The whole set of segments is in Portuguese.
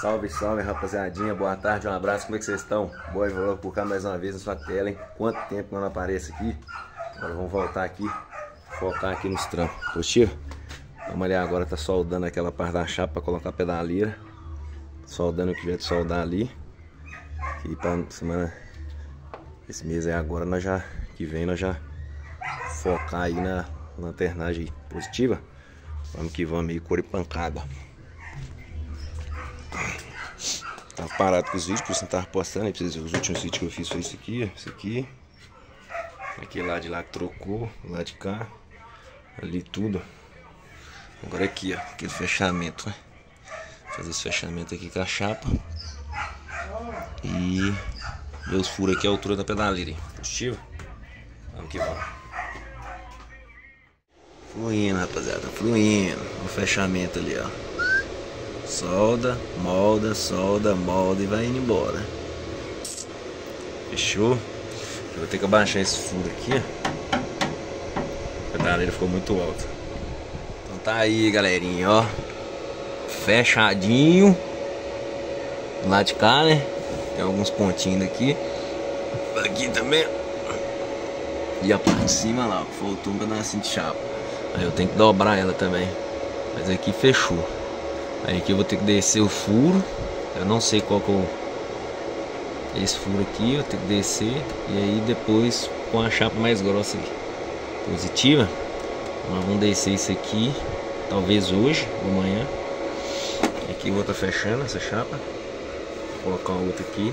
Salve, salve rapaziadinha, boa tarde, um abraço, como é que vocês estão? Boa, vou por cá mais uma vez na sua tela, hein? Quanto tempo que eu não apareço aqui? Agora vamos voltar aqui, focar aqui nos trampos. Positivo? Vamos ali agora, tá soldando aquela parte da chapa para colocar a pedaleira. Soldando o que tiver de soldar ali. E pra semana, esse mês é agora, nós já, que vem, nós já focar aí na lanternagem positiva. Vamos que vamos aí, cor e pancada. Tava parado com os vídeos, porque você não tava postando, aí os últimos vídeos que eu fiz foi esse aqui, esse aqui. Aquele lá de lá que trocou, lá de cá. Ali tudo. Agora aqui, ó, aquele fechamento, né? Fazer esse fechamento aqui com a chapa. E os furos aqui a altura da pedaleira. Positivo? Vamos que vamos. Fluindo, rapaziada, fluindo. O fechamento ali, ó. Solda, molda, solda, molda e vai indo embora. Fechou? Eu vou ter que abaixar esse furo aqui. A pedaleira ficou muito alta. Então tá aí, galerinha, ó. Fechadinho. Do lado de cá, né? Tem alguns pontinhos aqui. Aqui também. E a parte de cima lá, ó. Faltou um pedacinho de chapa. Aí eu tenho que dobrar ela também. Mas aqui fechou. Aí aqui eu vou ter que descer o furo. Eu não sei qual que é o... Esse furo aqui, eu tenho que descer. E aí depois com a chapa mais grossa aqui. Positiva. Nós vamos descer isso aqui. Talvez hoje ou amanhã. Aqui eu vou estar tá fechando essa chapa. Vou colocar a outra aqui.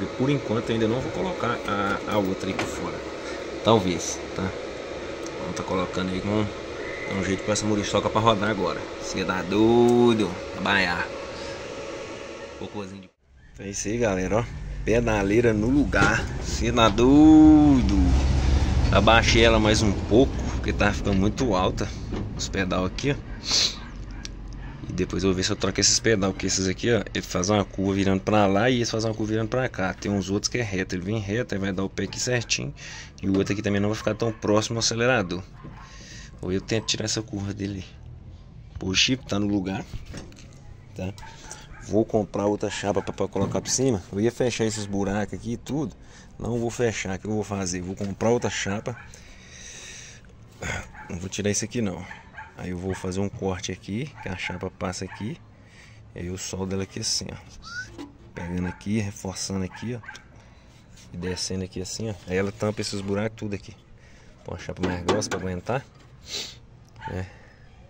E por enquanto eu ainda não vou colocar a, a outra por fora. Talvez, tá? Vamos tá colocando aí com é um jeito com essa muriçoca pra rodar agora. Você dá doido, trabalhar. Cocôzinho de. É isso aí, galera, ó. Pedaleira no lugar. Você dá doido. Abaixei ela mais um pouco, porque tá ficando muito alta. Os pedal aqui, ó. E depois eu vou ver se eu troco esses pedal, porque esses aqui, ó, ele faz uma curva virando pra lá e esse faz uma curva virando pra cá. Tem uns outros que é reto, ele vem reto, aí vai dar o pé aqui certinho. E o outro aqui também não vai ficar tão próximo ao acelerador. Ou eu tento tirar essa curva dele. O chip tá no lugar. Tá? Vou comprar outra chapa para colocar por cima. Eu ia fechar esses buracos aqui e tudo. Não vou fechar. O que eu vou fazer? Vou comprar outra chapa. Não vou tirar isso aqui não. Aí eu vou fazer um corte aqui. Que a chapa passa aqui. E aí eu soldo ela aqui assim, ó. Pegando aqui, reforçando aqui, ó. E descendo aqui assim, ó. Aí ela tampa esses buracos tudo aqui. Põe uma chapa mais grossa para aguentar. É,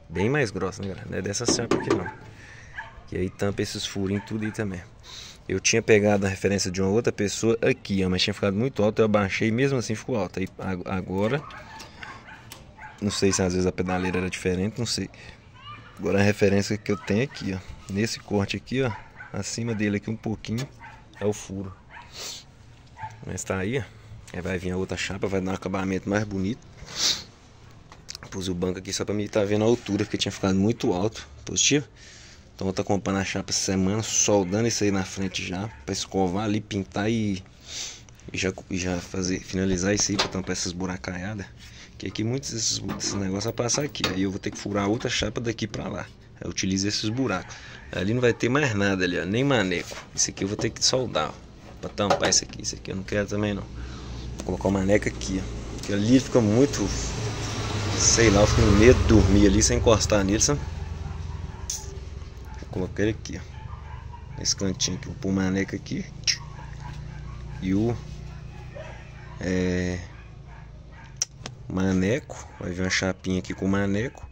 bem mais grossa, né, galera? Não é dessa chapa aqui não. Que aí tampa esses furinhos tudo aí também. Eu tinha pegado a referência de uma outra pessoa aqui, ó, mas tinha ficado muito alto. Eu abaixei mesmo assim ficou alto. Aí agora, não sei se às vezes a pedaleira era diferente, não sei. Agora a referência que eu tenho aqui, ó, nesse corte aqui, ó, acima dele aqui um pouquinho é o furo. Mas tá aí, ó. Aí vai vir a outra chapa, vai dar um acabamento mais bonito. Pus o banco aqui só pra mim estar tá vendo a altura, porque tinha ficado muito alto. Positivo? Então estar tá comprando a chapa essa semana, soldando isso aí na frente já. Pra escovar ali, pintar e, e já, já fazer, finalizar isso aí pra tampar essas buracaiadas. Que aqui muitos desses, desses negócios vai passar aqui. Aí eu vou ter que furar outra chapa daqui pra lá. Eu utilizo esses buracos. Ali não vai ter mais nada ali, ó, nem maneco. Isso aqui eu vou ter que soldar, ó, pra tampar isso aqui. Isso aqui eu não quero também não. Vou colocar o maneco aqui, ó. Porque ali fica muito Sei lá, eu fico com medo de dormir ali sem encostar nele, sabe? Vou colocar ele aqui, ó. Nesse cantinho aqui, o maneca aqui. E o... É... Maneco. Vai vir uma chapinha aqui com o maneco.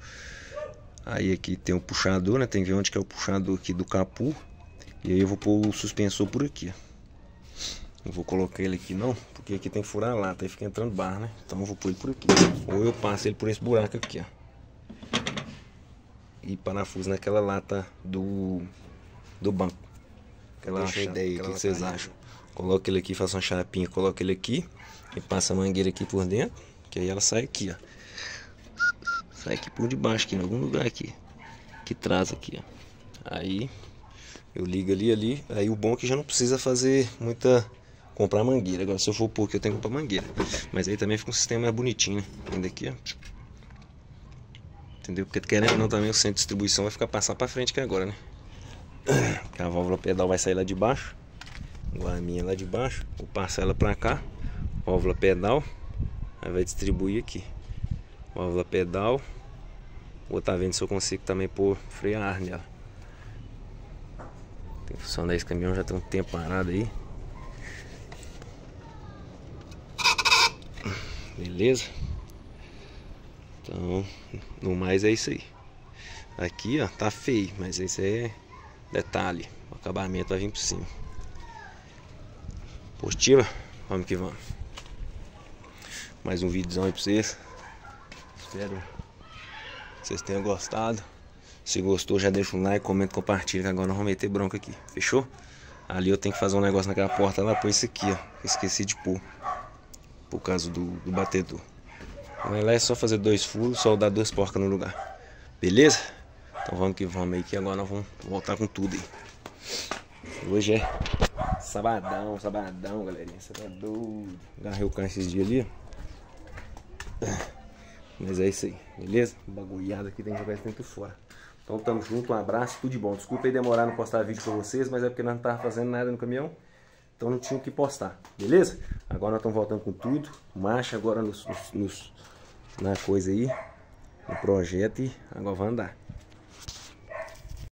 Aí aqui tem o puxador, né? Tem que ver onde que é o puxador aqui do capu. E aí eu vou pôr o suspensor por aqui, ó. Não vou colocar ele aqui não, porque aqui tem que furar a lata, aí fica entrando barra, né? Então eu vou pôr ele por aqui. Ou eu passo ele por esse buraco aqui, ó. E parafuso naquela lata do, do banco. Aquela Deixa ideia, o que, que vocês acham? Coloca ele aqui, faça uma chapinha, coloca ele aqui e passa a mangueira aqui por dentro, que aí ela sai aqui, ó. Sai aqui por debaixo, aqui em algum lugar aqui. Que traz aqui, ó. Aí eu ligo ali, ali. Aí o bom é que já não precisa fazer muita comprar mangueira. Agora, se eu for pôr aqui, eu tenho que comprar mangueira. Mas aí também fica um sistema bonitinho, né? Ainda aqui, ó. Entendeu? Porque querendo ou não, também o centro de distribuição vai ficar passar pra frente aqui agora, né? Que a válvula pedal vai sair lá de baixo. Igual a minha lá de baixo. Vou passar ela pra cá. Válvula pedal. Aí vai distribuir aqui. Válvula pedal. Vou tá vendo se eu consigo também pôr freio a nela. Tem que funcionar esse caminhão já tem um tempo parado aí. Beleza? Então, no mais é isso aí. Aqui, ó, tá feio, mas esse é detalhe. O acabamento vai vir por cima. Positiva? Vamos que vamos. Mais um vídeo aí pra vocês. Espero que vocês tenham gostado. Se gostou, já deixa um like, comenta, compartilha, que agora nós vamos meter bronca aqui. Fechou? Ali eu tenho que fazer um negócio naquela porta lá, pôr esse aqui, ó. Esqueci de pôr por causa do, do batedor. Mas lá é só fazer dois furos, soldar duas porcas no lugar. Beleza? Então vamos que vamos aí, que agora nós vamos voltar com tudo aí. Hoje é sabadão, sabadão, galerinha. Você tá doido. Agarrei o carro esses dias ali, Mas é isso aí, beleza? Bagulhada aqui tem que jogar esse tempo fora. Então tamo junto, um abraço, tudo de bom. Desculpa aí demorar não postar vídeo pra vocês, mas é porque nós não tava fazendo nada no caminhão. Então não tinha o que postar, beleza? Agora nós estamos voltando com tudo. Marcha agora nos, nos, nos, na coisa aí. No projeto e agora vai andar.